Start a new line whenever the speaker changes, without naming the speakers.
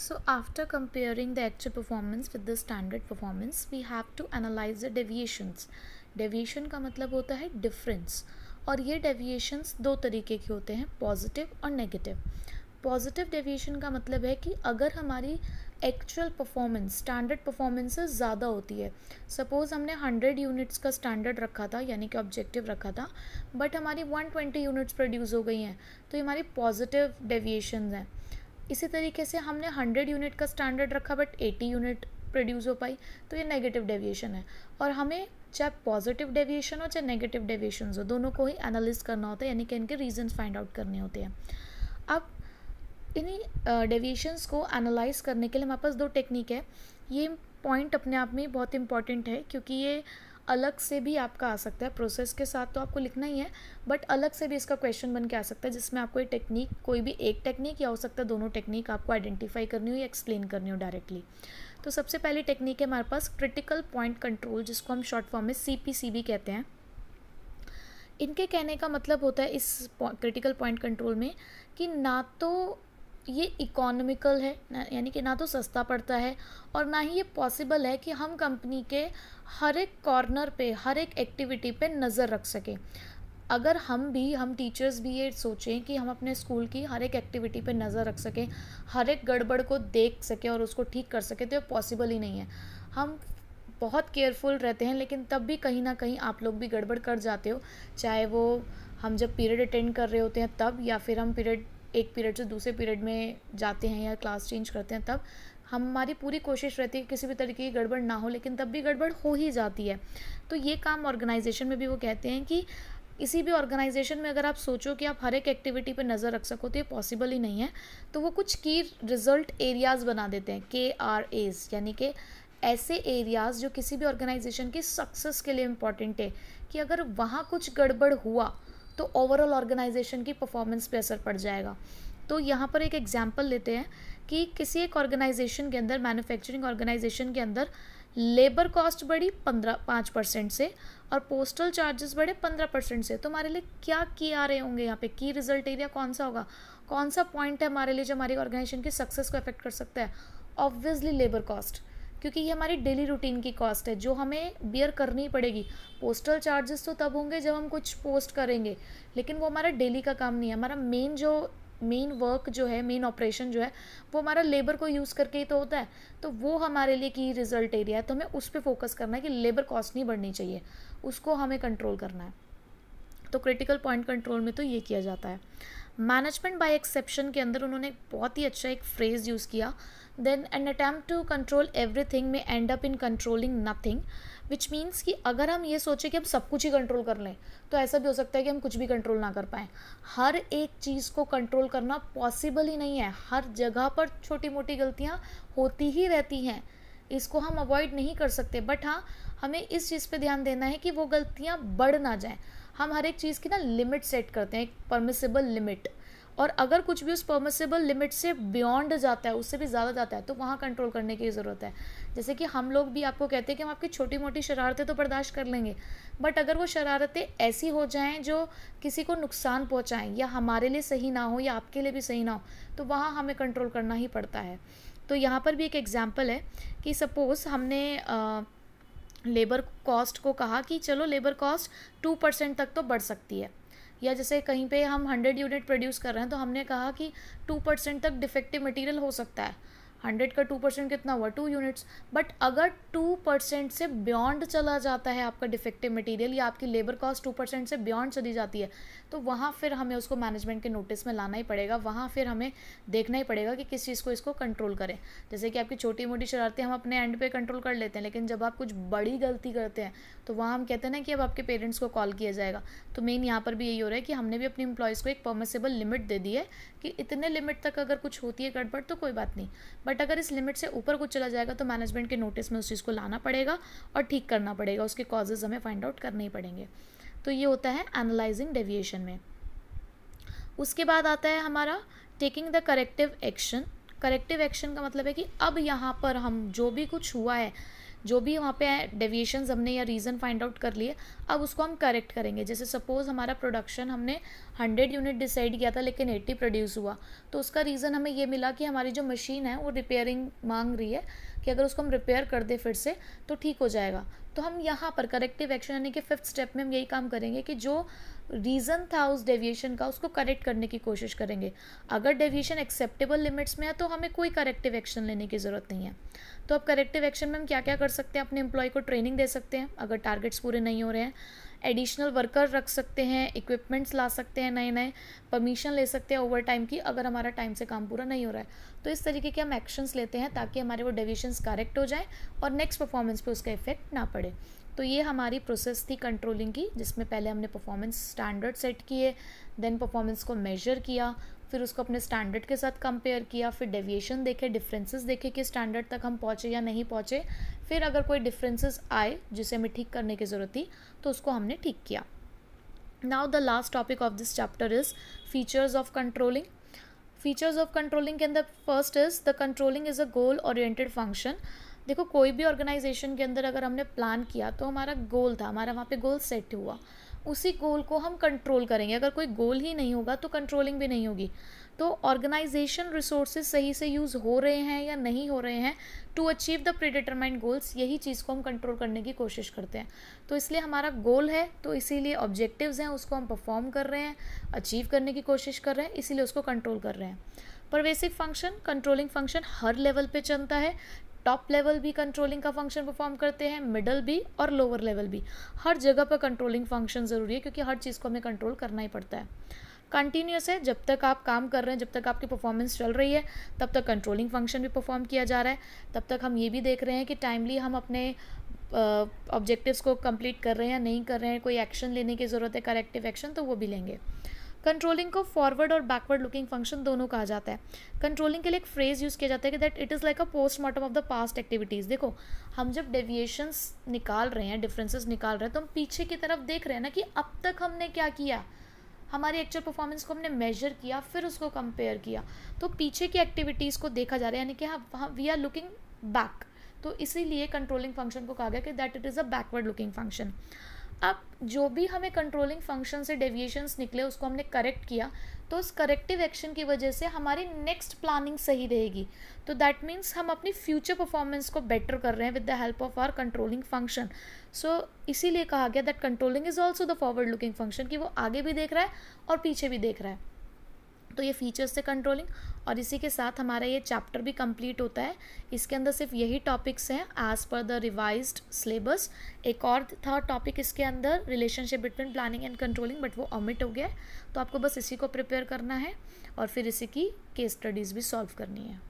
So after comparing the actual performance with the standard performance, we have to analyze the deviations. Deviation का मतलब होता है difference. और ये deviations दो तरीके के होते हैं पॉजिटिव और नेगेटिव पॉजिटिव डेविएशन का मतलब है कि अगर हमारी एक्चुअल परफॉर्मेंस स्टैंडर्ड परफॉर्मेंस से ज़्यादा होती है सपोज़ हमने 100 यूनिट्स का स्टैंडर्ड रखा था यानी कि ऑब्जेक्टिव रखा था बट हमारी 120 यूनिट्स प्रोड्यूस हो गई हैं तो ये हमारी पॉजिटिव डेविएशन हैं. इसी तरीके से हमने 100 यूनिट का स्टैंडर्ड रखा बट 80 यूनिट प्रोड्यूस हो पाई तो ये नेगेटिव डेविएशन है। और हमें चाहे पॉजिटिव डेविएशन हो, चाहे नेगेटिव डेविएशन हो, दोनों को ही एनालिस करना होता है, यानी कि इनके रीजन फाइंड आउट करने होते हैं। अब इन्हीं डेविएशंस को एनालाइज करने के लिए हमारे पास दो टेक्निक है। ये पॉइंट अपने आप में बहुत इंपॉर्टेंट है, क्योंकि ये अलग से भी आपका आ सकता है। प्रोसेस के साथ तो आपको लिखना ही है बट अलग से भी इसका क्वेश्चन बन के आ सकता है, जिसमें आपको ये टेक्निक कोई भी एक टेक्निक या हो सकता है दोनों टेक्निक आपको आइडेंटिफाई करनी हो या एक्सप्लेन करनी हो डायरेक्टली तो सबसे पहली टेक्निक है हमारे पास क्रिटिकल पॉइंट कंट्रोल जिसको हम शॉर्ट फॉर्म में सी भी कहते हैं। इनके कहने का मतलब होता है इस क्रिटिकल पॉइंट कंट्रोल में कि ना तो ये इकोनॉमिकल है यानी कि ना तो सस्ता पड़ता है और ना ही ये पॉसिबल है कि हम कंपनी के हर एक कॉर्नर पे, हर एक एक्टिविटी पे नज़र रख सकें। अगर हम भी, हम टीचर्स भी ये सोचें कि हम अपने स्कूल की हर एक एक्टिविटी पे नज़र रख सकें, हर एक गड़बड़ को देख सकें और उसको ठीक कर सकें तो ये पॉसिबल ही नहीं है। हम बहुत केयरफुल रहते हैं, लेकिन तब भी कहीं ना कहीं आप लोग भी गड़बड़ कर जाते हो, चाहे वो हम जब पीरियड अटेंड कर रहे होते हैं तब या फिर हम पीरियड एक पीरियड से दूसरे पीरियड में जाते हैं या क्लास चेंज करते हैं, तब हमारी पूरी कोशिश रहती है कि किसी भी तरीके की गड़बड़ ना हो, लेकिन तब भी गड़बड़ हो ही जाती है। तो ये काम ऑर्गेनाइजेशन में भी वो कहते हैं कि किसी भी ऑर्गेनाइजेशन में अगर आप सोचो कि आप हर एक एक्टिविटी पर नज़र रख सको तो ये पॉसिबल ही नहीं है। तो वो कुछ की रिज़ल्ट एरियाज़ बना देते हैं के आर एज यानी कि ऐसे एरियाज़ जो किसी भी ऑर्गेनाइजेशन की सक्सेस के लिए इंपॉर्टेंट है कि अगर वहाँ कुछ गड़बड़ हुआ तो ओवरऑल ऑर्गेनाइजेशन की परफॉर्मेंस पे असर पड़ जाएगा। तो यहाँ पर एक एग्ज़ाम्पल लेते हैं कि किसी एक ऑर्गेनाइजेशन के अंदर मैन्युफैक्चरिंग ऑर्गेनाइजेशन के अंदर लेबर कॉस्ट बढ़ी पंद्रह, पाँच परसेंट से और पोस्टल चार्जेस बढ़े पंद्रह परसेंट से। तो हमारे लिए क्या की आ रहे होंगे यहाँ पे? की रिज़ल्ट एरिया कौन सा होगा? कौन सा पॉइंट है हमारे लिए जो हमारी ऑर्गेनाइजेशन की सक्सेस को अफेक्ट कर सकता है? ऑब्वियसली लेबर कॉस्ट क्योंकि ये हमारी डेली रूटीन की कॉस्ट है, जो हमें बियर करनी पड़ेगी। पोस्टल चार्जेस तो तब होंगे जब हम कुछ पोस्ट करेंगे, लेकिन वो हमारा डेली का काम नहीं है। हमारा मेन जो मेन वर्क जो है मेन ऑपरेशन जो है, वो हमारा लेबर को यूज़ करके ही तो होता है। तो वो हमारे लिए की रिज़ल्ट एरिया है। तो हमें उस पर फोकस करना है कि लेबर कॉस्ट नहीं बढ़नी चाहिए। उसको हमें कंट्रोल करना है। तो क्रिटिकल पॉइंट कंट्रोल में तो ये किया जाता है। मैनेजमेंट बाय एक्सेप्शन के अंदर उन्होंने बहुत ही अच्छा एक फ्रेज़ यूज़ किया then an attempt to control everything में end up in controlling nothing which means कि अगर हम ये सोचें कि हम सब कुछ ही कंट्रोल कर लें तो ऐसा भी हो सकता है कि हम कुछ भी कंट्रोल ना कर पाएँ। हर एक चीज़ को कंट्रोल करना पॉसिबल ही नहीं है। हर जगह पर छोटी मोटी गलतियाँ होती ही रहती हैं। इसको हम अवॉइड नहीं कर सकते। बट हाँ हमें इस चीज़ पे ध्यान देना है कि वो गलतियाँ बढ़ ना जाएँ। हम हर एक चीज़ की ना लिमिट सेट करते हैं, एक परमिसेबल लिमिट और अगर कुछ भी उस परमिसेबल लिमिट से बियॉन्ड जाता है, उससे भी ज़्यादा जाता है तो वहाँ कंट्रोल करने की ज़रूरत है। जैसे कि हम लोग भी आपको कहते हैं कि हम आपकी छोटी मोटी शरारतें तो बर्दाश्त कर लेंगे बट अगर वो शरारतें ऐसी हो जाएँ जो किसी को नुकसान पहुँचाएँ, या हमारे लिए सही ना हो, या आपके लिए भी सही ना हो तो वहाँ हमें कंट्रोल करना ही पड़ता है। तो यहाँ पर भी एक एग्ज़ाम्पल है कि सपोज़ हमने लेबर कॉस्ट को कहा कि चलो लेबर कॉस्ट टू परसेंट तक तो बढ़ सकती है। या जैसे कहीं पे हम हंड्रेड यूनिट प्रोड्यूस कर रहे हैं तो हमने कहा कि टू परसेंट तक डिफेक्टिव मटेरियल हो सकता है। हंड्रेड का टू परसेंट कितना हुआ? टू यूनिट्स बट अगर टू परसेंट से बियॉन्ड चला जाता है आपका डिफेक्टिव मटेरियल या आपकी लेबर कॉस्ट टू परसेंट से बियॉन्ड चली जाती है तो वहाँ फिर हमें उसको मैनेजमेंट के नोटिस में लाना ही पड़ेगा। वहाँ फिर हमें देखना ही पड़ेगा कि किस चीज़ को इसको कंट्रोल करें। जैसे कि आपकी छोटी मोटी शरारतें हम अपने एंड पे कंट्रोल कर लेते हैं, लेकिन जब आप कुछ बड़ी गलती करते हैं तो वहाँ हम कहते हैं ना कि अब आपके पेरेंट्स को कॉल किया जाएगा। तो मेन यहाँ पर भी यही हो रहा है कि हमने भी अपनी एम्प्लॉयज़ को एक परमिसेबल लिमिट दे दी है कि इतने लिमिट तक अगर कुछ होती है गड़बड़ तो कोई बात नहीं। बट अगर इस लिमिट से ऊपर कुछ चला जाएगा तो मैनेजमेंट के नोटिस में उस चीज़ को लाना पड़ेगा और ठीक करना पड़ेगा, उसके कॉजेज़ हमें फाइंड आउट करने ही पड़ेंगे। तो ये होता है एनालाइजिंग डेविएशन में। उसके बाद आता है हमारा taking the corrective action corrective action का मतलब है कि अब यहाँ पर हम जो भी कुछ हुआ है जो भी वहाँ पे डेविएशन हमने या रीज़न फाइंड आउट कर लिए, अब उसको हम करेक्ट करेंगे। जैसे सपोज़ हमारा प्रोडक्शन हमने हंड्रेड यूनिट डिसाइड किया था, लेकिन एट्टी प्रोड्यूस हुआ तो उसका रीज़न हमें ये मिला कि हमारी जो मशीन है, वो रिपेयरिंग मांग रही है कि अगर उसको हम रिपेयर कर दें फिर से तो ठीक हो जाएगा। तो हम यहाँ पर करेक्टिव एक्शन यानी कि फिफ्थ स्टेप में हम यही काम करेंगे कि जो रीज़न था उस डेविएशन का, उसको करेक्ट करने की कोशिश करेंगे। अगर डेविएशन एक्सेप्टेबल लिमिट्स में है तो हमें कोई करेक्टिव एक्शन लेने की ज़रूरत नहीं है। तो अब करेक्टिव एक्शन में हम क्या क्या कर सकते हैं? अपने एम्प्लॉय को ट्रेनिंग दे सकते हैं। अगर टारगेट्स पूरे नहीं हो रहे हैं एडिशनल वर्कर रख सकते हैं इक्विपमेंट्स ला सकते हैं नए नए परमिशन ले सकते हैं ओवर टाइम की अगर हमारा टाइम से काम पूरा नहीं हो रहा है। तो इस तरीके के हम एक्शंस लेते हैं ताकि हमारे वो डिविशंस करेक्ट हो जाएँ और नेक्स्ट परफॉर्मेंस पर उसका इफ़ेक्ट ना पड़े। तो ये हमारी प्रोसेस थी कंट्रोलिंग की, जिसमें पहले हमने परफॉर्मेंस स्टैंडर्ड सेट किए देन परफॉर्मेंस को मेजर किया फिर उसको अपने स्टैंडर्ड के साथ कंपेयर किया, फिर डेविएशन देखे डिफरेंसेस देखे कि स्टैंडर्ड तक हम पहुँचे या नहीं पहुँचे। फिर अगर कोई डिफरेंसेस आए, जिसे हमें ठीक करने की ज़रूरत थी तो उसको हमने ठीक किया। Now the last topic of this chapter is features of controlling features of controlling के अंदर first is the controlling is a goal oriented function देखो, कोई भी ऑर्गेनाइजेशन के अंदर अगर हमने प्लान किया तो हमारा गोल था, हमारा वहाँ पे गोल सेट हुआ। उसी गोल को हम कंट्रोल करेंगे। अगर कोई गोल ही नहीं होगा तो कंट्रोलिंग भी नहीं होगी। तो ऑर्गेनाइजेशन रिसोर्सेज सही से यूज़ हो रहे हैं या नहीं हो रहे हैं to achieve the predetermined goals यही चीज़ को हम कंट्रोल करने की कोशिश करते हैं। तो इसलिए हमारा गोल है तो इसीलिए ऑब्जेक्टिव्स हैं, उसको हम परफॉर्म कर रहे हैं अचीव करने की कोशिश कर रहे हैं, इसीलिए उसको कंट्रोल कर रहे हैं। परवेसिव फ़ंक्शन कंट्रोलिंग फ़ंक्शन हर लेवल पे चलता है। टॉप लेवल भी कंट्रोलिंग का फ़ंक्शन परफॉर्म करते हैं मिडल भी और लोअर लेवल भी। हर जगह पर कंट्रोलिंग फ़ंक्शन ज़रूरी है, क्योंकि हर चीज़ को हमें कंट्रोल करना ही पड़ता है। कंटिन्यूस है, जब तक आप काम कर रहे हैं, जब तक आपकी परफॉर्मेंस चल रही है, तब तक कंट्रोलिंग फ़ंक्शन भी परफॉर्म किया जा रहा है। तब तक हम ये भी देख रहे हैं कि टाइमली हम अपने ऑब्जेक्टिव्स को कंप्लीट कर रहे हैं या नहीं कर रहे हैं, कोई एक्शन लेने की ज़रूरत है करेक्टिव एक्शन तो वो भी लेंगे। कंट्रोलिंग को फॉरवर्ड और बैकवर्ड लुकिंग फ़ंक्शन दोनों कहा जाता है। कंट्रोलिंग के लिए एक फ्रेज यूज़ किया जाता है कि that it is like a postmortem of the past activities देखो, हम जब डेविएशंस निकाल रहे हैं डिफरेंसेस निकाल रहे हैं तो हम पीछे की तरफ़ देख रहे हैं ना कि अब तक हमने क्या किया? हमारी एक्चुअल परफॉर्मेंस को हमने मेजर किया, फिर उसको कंपेयर किया। तो पीछे की एक्टिविटीज़ को देखा जा रहा है, यानी कि हाँ वी आर लुकिंग बैक तो इसीलिए कंट्रोलिंग फ़ंक्शन को कहा गया कि that it is a backward looking function अब जो भी हमें कंट्रोलिंग फ़ंक्शन से डेविएशंस निकले, उसको हमने करेक्ट किया तो उस करेक्टिव एक्शन की वजह से हमारी नेक्स्ट प्लानिंग सही रहेगी। तो दैट मीन्स हम अपनी फ्यूचर परफॉर्मेंस को बेटर कर रहे हैं with the help of our controlling function so इसीलिए कहा गया that controlling is also the forward looking function कि वो आगे भी देख रहा है और पीछे भी देख रहा है। तो ये फीचर्स थे कंट्रोलिंग और इसी के साथ हमारा ये चैप्टर भी कंप्लीट होता है। इसके अंदर सिर्फ़ यही टॉपिक्स हैं as per the revise syllabus एक और था टॉपिक इसके अंदर relationship between planning and controlling but वो ऑमिट हो गया है। तो आपको बस इसी को प्रिपेयर करना है और फिर इसी की केस स्टडीज़ भी सॉल्व करनी है।